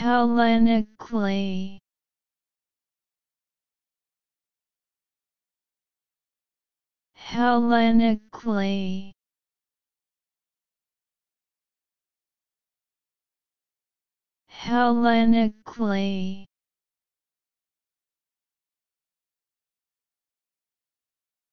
Hellenically. Hellenically. Hellenically.